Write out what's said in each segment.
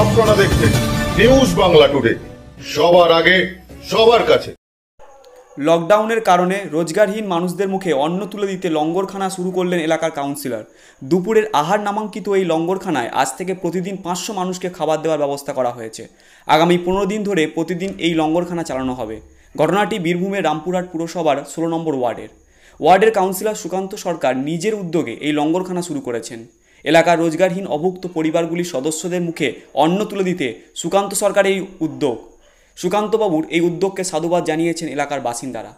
আপনারা দেখছেন news Bangla today. সবার আগে, সবার কাছে। লকডাউনের কারণে রোজগারহীন মানুষদের মুখে অন্ন তুলে দিতে লঙ্গরখানা শুরু করলেন এলাকার কাউন্সিলর। দুপুরের আহার নামাঙ্কিত এই লঙ্গরখানায় আজ থেকে প্রতিদিন পাঁচশো মানুষকে খাবার দেওয়ার ব্যবস্থা করা হয়েছে। আগামী পনেরো দিন ধরে প্রতিদিন এই লঙ্গরখানা চালানো হবে। ঘটনাটি বীরভূমের রামপুরহাট পুরসভার ষোলো নম্বর ওয়ার্ডের। ওয়ার্ডের কাউন্সিলর সুকান্ত সরকার নিজের উদ্যোগে এই লঙ্গরখানা শুরু করেছেন। এলাকার রোজগারহীন অভুক্ত পরিবারগুলির সদস্যদের মুখে অন্ন তুলে দিতে সুকান্ত সরকার এই উদ্যোগ। সুকান্তবাবুর এই উদ্যোগকে সাধুবাদ জানিয়েছেন এলাকার বাসিন্দারা।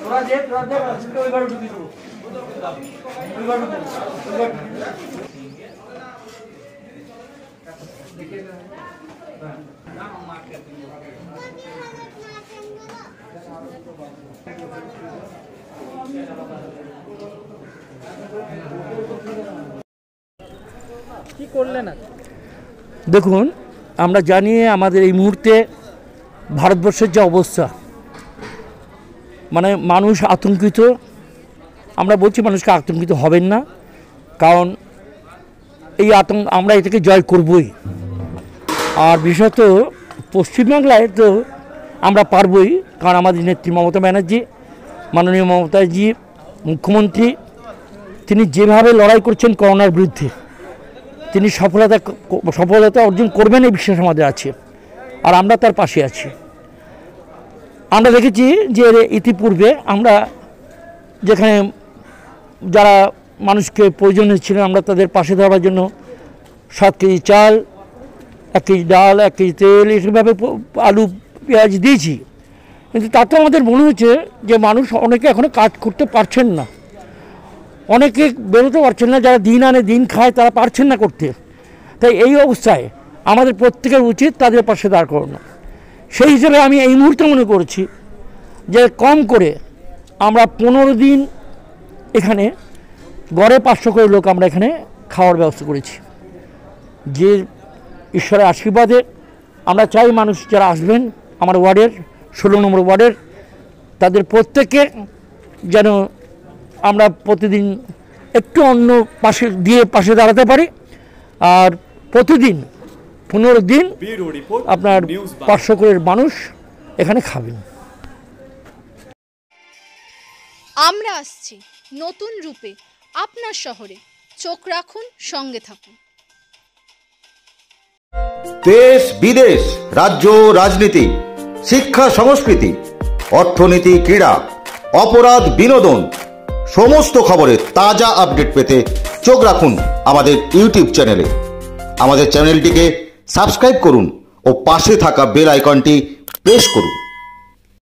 তোরা যে তোরা যে আজকে ওই ঘরে ঢুকি দেবো ওই ঘরে ঢুকি ওই ঘরে কি করলেন আজ দেখুন আমরা জানি আমাদের এই মুহূর্তে ভারতবর্ষের যে অবস্থা মানে মানুষ আতঙ্কিত, আমরা বলছি মানুষকে আতঙ্কিত হবেন না, কারণ এই আতঙ্ক আমরা এটাকে জয় করবই। আর বিশেষত পশ্চিমবাংলায় তো আমরা পারবই, কারণ আমাদের নেত্রী মমতা ব্যানার্জি, মাননীয় মমতাজি মুখ্যমন্ত্রী, তিনি যেভাবে লড়াই করছেন করোনার বিরুদ্ধে। তিনি সফলতা সফলতা অর্জন করবেন এই বিশ্বাস আমাদের আছে। আর আমরা তার পাশে আছি। আমরা দেখেছি যে ইতিপূর্বে আমরা যেখানে যারা মানুষকে প্রয়োজন ছিলেন, আমরা তাদের পাশে দেওয়ার জন্য সাত কেজি চাল, এক কেজি ডাল, এক কেজি তেল এইভাবে আলু, পেঁয়াজ দিয়েছি। কিন্তু তাতে আমাদের মনে হচ্ছে যে মানুষ অনেকে এখনও কাজ করতে পারছেন না। অনেকে বেরোতে পারছেন না, যারা দিন আনে দিন খায়, তারা পারছেন না করতে। তাই এই অবস্থায় আমাদের প্রত্যেকের উচিত তাদের পাশে দাঁড় করানো। সেই হিসেবে আমি এই মুহূর্তে মনে করছি যে কম করে আমরা পনেরো দিন এখানে গড়ে পাঁচশো করে লোক আমরা এখানে খাওয়ার ব্যবস্থা করেছি। যে ঈশ্বরের আশীর্বাদে আমরা চাই মানুষ যারা আসবেন আমার ওয়ার্ডের, ষোলো নম্বর ওয়ার্ডের, তাদের প্রত্যেককে যেন আমরা প্রতিদিন একটু অন্য পাশে দিয়ে পাশে দাঁড়াতে পারি। আর প্রতিদিন পনেরো দিন আপনার পাঁচশো করে মানুষ এখানে খাবেন। আমরা আসছি নতুন রূপে আপনার শহরে। চোখ রাখুন সঙ্গে থাকুন। দেশ বিদেশ রাজ্য রাজনীতি শিক্ষা সংস্কৃতি অর্থনীতি ক্রীড়া অপরাধ বিনোদন সমস্ত খবরের তাজা আপডেট পেতে চোখ রাখুন আমাদের ইউটিউব চ্যানেলে। আমাদের চ্যানেলটিকে সাবস্ক্রাইব করুন ও পাশে থাকা বেল আইকনটি প্রেস করুন।